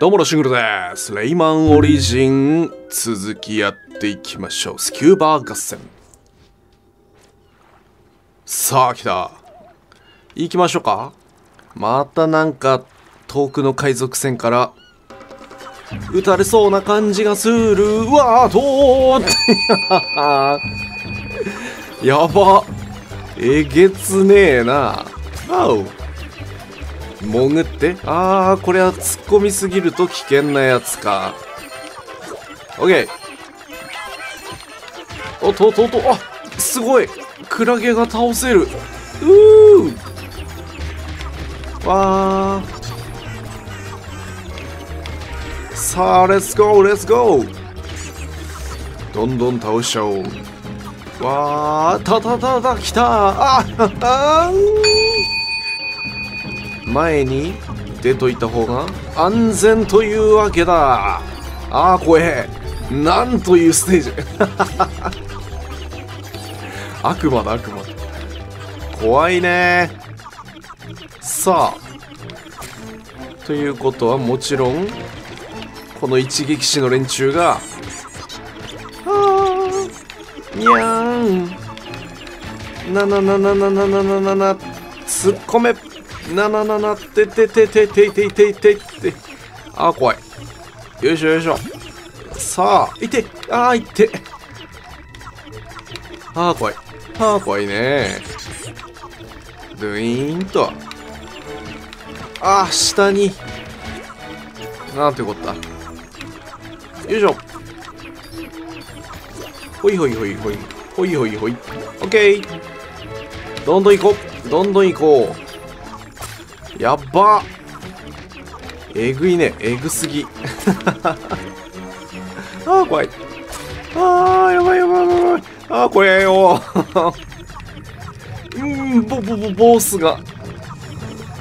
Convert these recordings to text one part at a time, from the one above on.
どうものシングルです。レイマンオリジン、続きやっていきましょう。スキューバー合戦。さあ、来た。行きましょうか。またなんか、遠くの海賊船から、撃たれそうな感じがする。うわー、とーやば。えげつねえな。あう。潜って。あーこれは突っ込みすぎると危険なやつか。OK おっとおっとおっとあすごい。クラゲが倒せる。うー。わー。さあレッツゴーレッツゴーどんどん倒しちゃおう。わーたたたたきた。ああ前に出といた方が安全というわけだ。ああ怖え。なんというステージ。悪魔だ悪魔。怖いね。さあ。ということはもちろんこの一撃士の連中があーにゃーん。なななななななななな突っ込め。ななななってててててててててあー怖い。よいしょよいしょ。さあいて。あーいて。あー怖い。あー怖いね。ドゥイーンと。あー下に。なんてこった。よいしょ。ほいほいほいほい。ほいほいほい。オッケー。どんどん行こう。どんどん行こう。やっば。えぐいね。えぐすぎ。あー怖い。あーやばいやばいやばいやばい。あー怖いよ。うんボボボボスが。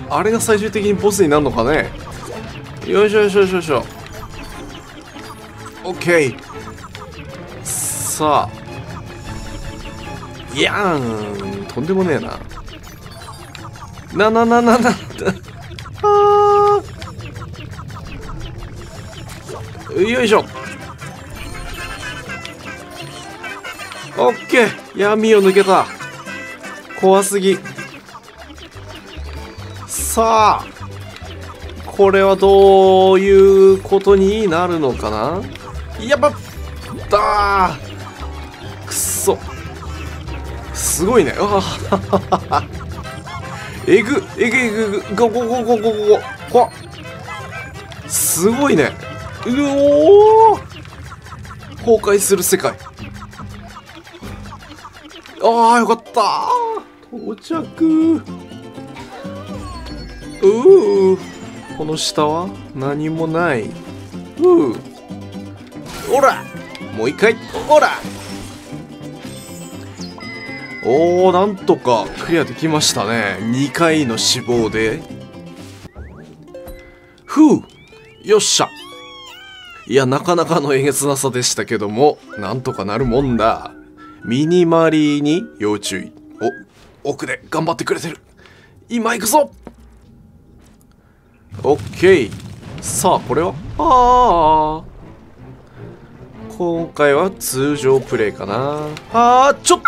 あれが最終的にボスになるのかね。よいしょよいしょよいしょよいしょ。オッケー。さあ。いやーん。とんでもねえな。ななななな。よいしょ。オッケー。闇を抜けた。怖すぎ。さあこれはどういうことになるのかな？やばっ。たくっそ。すごいね。わえぐえぐえぐえぐゴゴゴゴゴゴゴこわすごいね。うおー。崩壊する世界。ああよかった。到着。ううこの下は何もない。ううほら。もう一回。ほら。おおなんとかクリアできましたね。2回の死亡で。ふう。よっしゃ。いや、なかなかのえげつなさでしたけども、なんとかなるもんだ。ミニマリーに要注意。お、奥で頑張ってくれてる。今行くぞオッケー。さあ、これは？ああ。今回は通常プレイかな。ああ、ちょっ、うっ、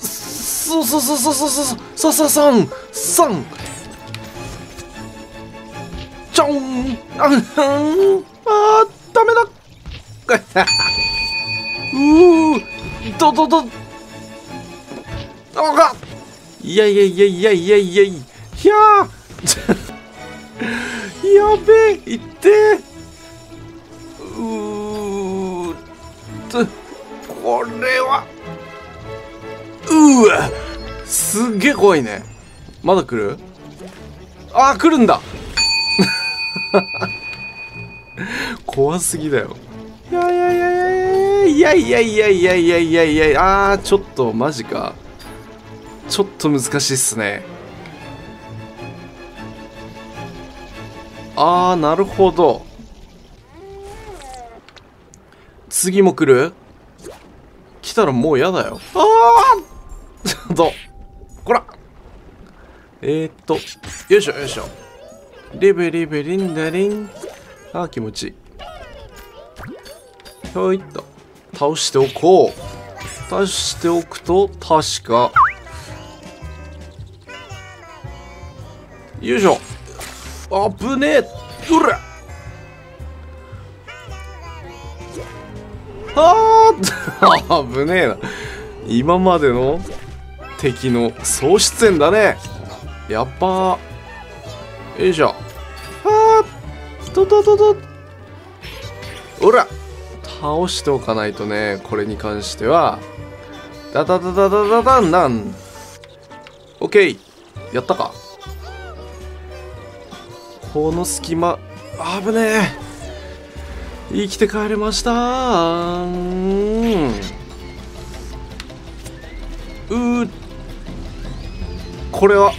そうそうそうそうそうそう、さささん、さん。ちょん、あん、あーダメだ。うーどどどあがいやいやいやいやいやいやいややべえいってうーっとこれはうわすげえ怖いねまだ来るあー来るんだ怖すぎだよ。いやいやいやいやいやいやいやいやいやいやいやあーちょっとマジかちょっと難しいっすねあーなるほど次も来る来たらもうやだよああちょっとこらえー、っとよいしょよいしょリベリベリンダリンああ気持ちいいひょいっと。倒しておこう。倒しておくと確か。よいしょ。あぶねえ。うら。あ。ー 危ねえな。今までの敵の総出演だね。やっばよいしょ。あ。ーとととと。ほら。倒しておかないとねこれに関しては。ダダダダダダダン。ダンオッケー。やったか。この隙間。危ねえ。生きて帰れました。ううこれは。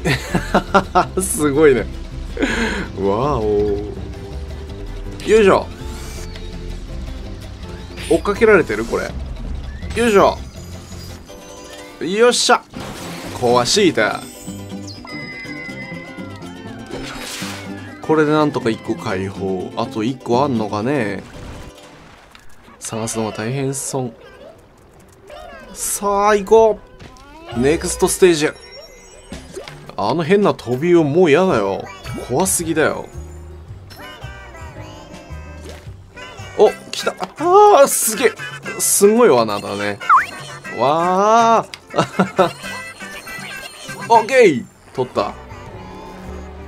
すごいね。わおよいしょ。追っかけられてる？これ。よいしょ。よっしゃ。壊した。これでなんとか1個解放。あと1個あんのかね。探すのが大変そう。さあ行こう。ネクストステージあの変な飛びをもう嫌だよ。怖すぎだよ。お来た。あーすげえ。すごい罠だね。わー。オッケー。取った。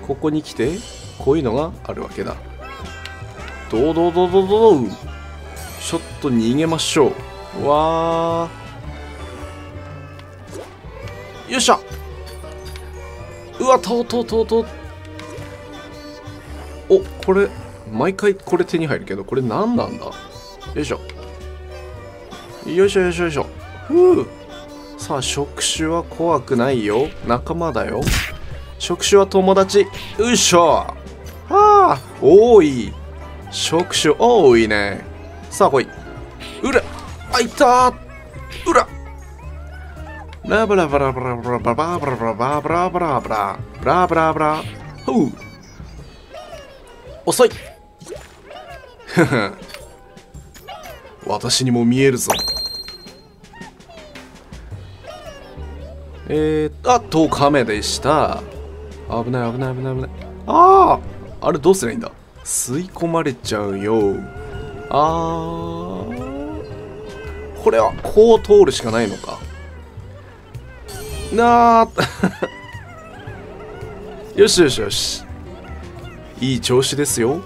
ここに来てこういうのがあるわけだ。どうどうどうどうどうちょっと逃げましょう。わー。よっしゃ。うわとうとうとうとうおこれ。毎回これ手に入るけどこれ何なんだ？よいしょ。よいしょよいしょよいしょ。ふう。さあ触手は怖くないよ。仲間だよ。触手は友達。よいしょ。はあ多い。触手多いね。さあ来い。うらあいた。うらラブラブラブラブラブラブラブラブラブラブラブラブラブラブラブラふう遅い 私にも見えるぞ。えー、あと亀でした。危ない危ない危ない危ない。あああれどうすりゃいいんだ？吸い込まれちゃうよ。あー。これはこう通るしかないのか。なあ よしよしよし。いい調子ですよ。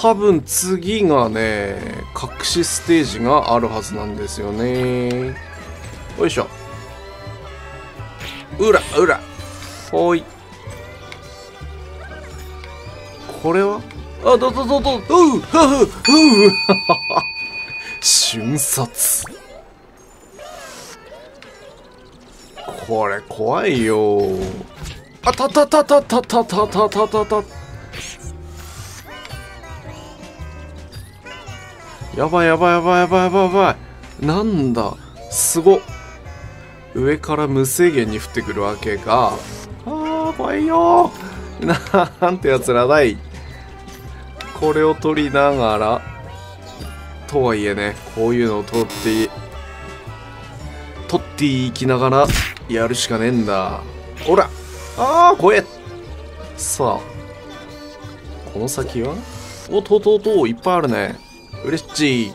多分次がね隠しステージがあるはずなんですよね。よいしょ。うらうらほい。これは？あどどどどううはうう 瞬殺。これ怖いよ。あたたたたたたたたたたた。やばいやばいやばいやばいやばいやばい。なんだ。すご上から無制限に降ってくるわけかあー怖いよ。なんてやつらだい。これを取りながら。とはいえねこういうのを取って取っていきながらやるしかねえんだ。ほら。あー怖え。さあ。この先は？おっとっとっといっぱいあるね。嬉しい。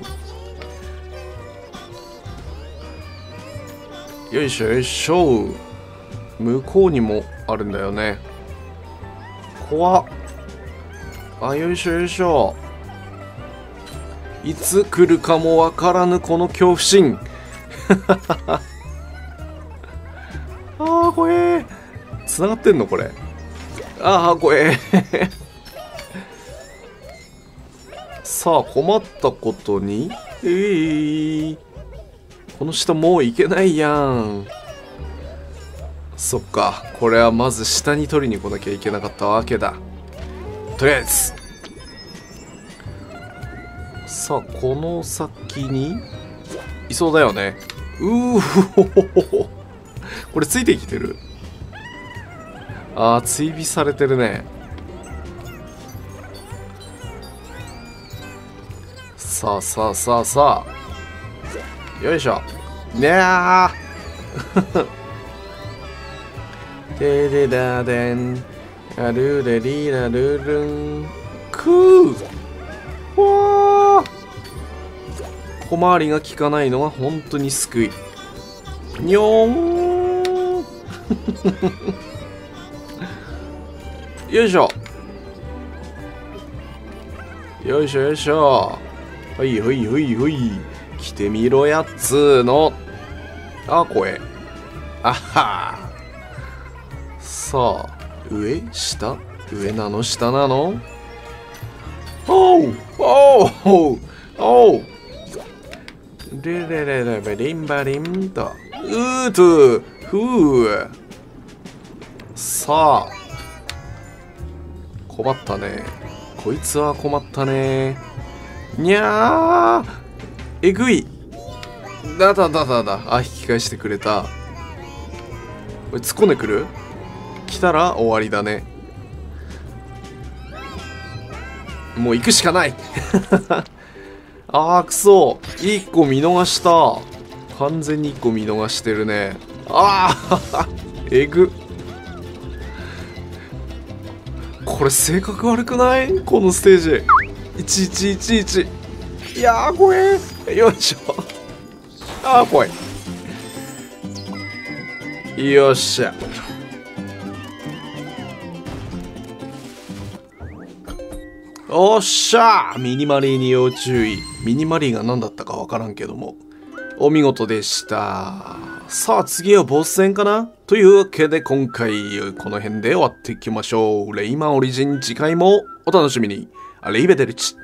よいしょよいしょ。向こうにもあるんだよね。怖っ。あよいしょよいしょ。いつ来るかもわからぬこの恐怖心。あー怖え。つながってんのこれ。ああ怖え。さあ困ったことに？えー、この下もう行けないやん。そっか。これはまず下に取りに来なきゃいけなかったわけだ。とりあえず。さあこの先に？いそうだよね。うーほほほほ。これついてきてる？あー追尾されてるね。さあさあさあさあ。よいしょ。ねあ ででだでんあるれりらるるんくー。わー。小回りが効かないのは本当に救い。にょーん。よいしょ。よいしょよいしょ。ほいほいほいほい。来てみろやっつーの。あ声。あは。さあ上下？上なの下なの？おうおうおう。おうレレレレベリンバリンと。うーとふうさあ。困ったね。こいつは困ったね。にゃーえぐい。だだだだだあ引き返してくれた。これ突っ込んでくる？来たら終わりだね。もう行くしかない。あーくそ。1個見逃した。完全に1個見逃してるね。ああえぐ。これ性格悪くない？このステージ。1111いやー怖え。よいしょ。あー怖い。よっしゃ。おっしゃ。ミニマリーに要注意。ミニマリーが何だったかわからんけども。お見事でした。さあ次はボス戦かな？というわけで今回この辺で終わっていきましょう。レイマンオリジン次回もお楽しみに。レイベデルチ